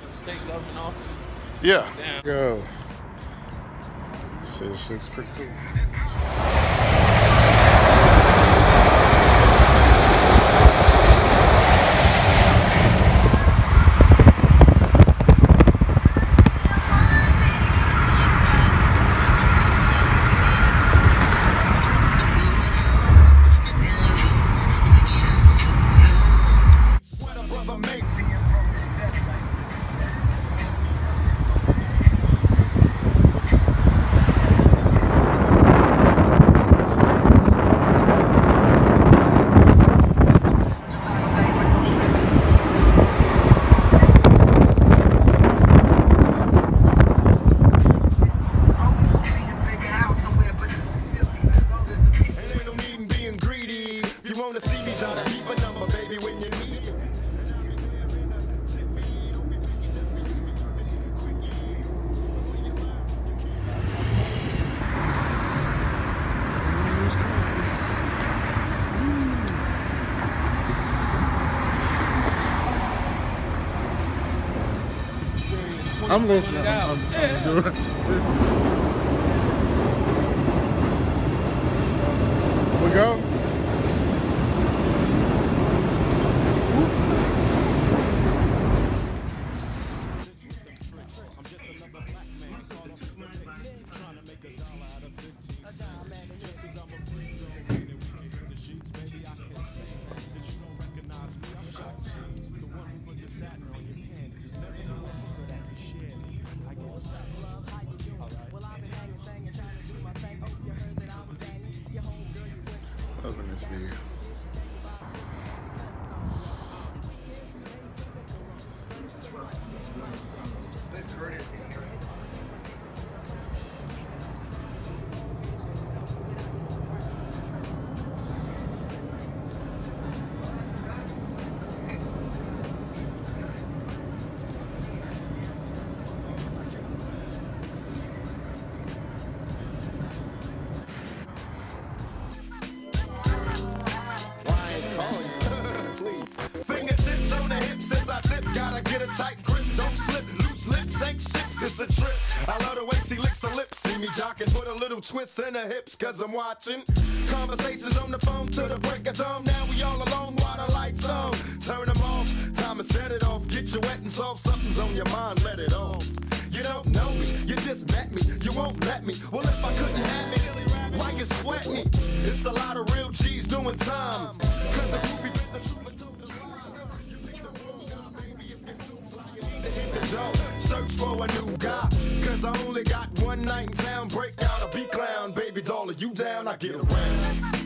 lot of state government offices. Yeah. Damn. Go. So this looks pretty cool. I'm listening. I'm, I'm, I'm We go? Loving me jocking. Put a little twist in her hips. Cause I'm watching. Conversations on the phone to the break of dawn. Now we all alone while the lights on. Turn them off. Time to set it off. Get you wet and soft. Something's on your mind. Let it off. You don't know me. You just met me. You won't let me. Well, if I couldn't have it, why you sweat me? It's a lot of real G's doing time. Cause the groupie bit the truth the the the. Search for a new guy. Cause I only got one night in town. Break out a B clown. Baby doll, you down? I get around.